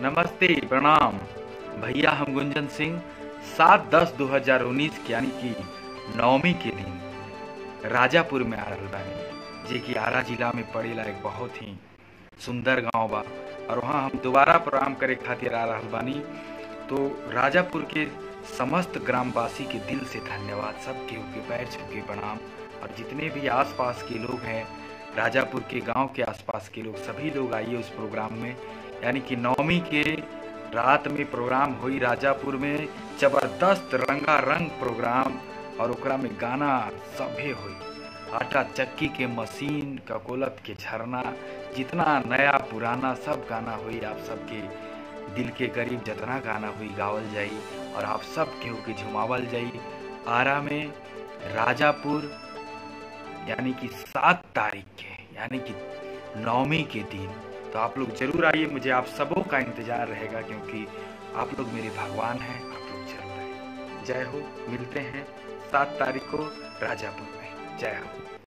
नमस्ते, प्रणाम। भैया हम गुंजन सिंह, सात दस दो हज़ार उन्नीस यानी कि नवमी के दिन राजापुर में आ रहा बानी, जे कि आरा जिला में पड़ेला एक बहुत ही सुंदर गाँव बा। और वहाँ हम दोबारा प्रोग्राम करे खातिर आ रहा बानी। तो राजापुर के समस्त ग्रामवासी के दिल से धन्यवाद। सब केहू के पैर छू के प्रणाम। और जितने भी आसपास के लोग हैं, राजापुर के गाँव के आसपास के लोग, सभी लोग आइए उस प्रोग्राम में। यानी कि नवमी के रात में प्रोग्राम हुई राजापुर में, ज़बरदस्त रंगारंग प्रोग्राम और ओकरा में गाना सभे हुई। आटा चक्की के मशीन, ककोलत के झरना, जितना नया पुराना सब गाना हुई, आप सबके दिल के करीब जितना गाना हुई, गावल जाई और आप सब केहू के झुमावल जाई। आरा में राजापुर, यानी कि सात तारीख के, यानी कि नवमी के दिन तो आप लोग ज़रूर आइए, मुझे आप सबों का इंतज़ार रहेगा क्योंकि आप लोग मेरे भगवान हैं, आप लोग ज़रूर आइए। जय हो, मिलते हैं सात तारीख को राजापुर में। जय हो।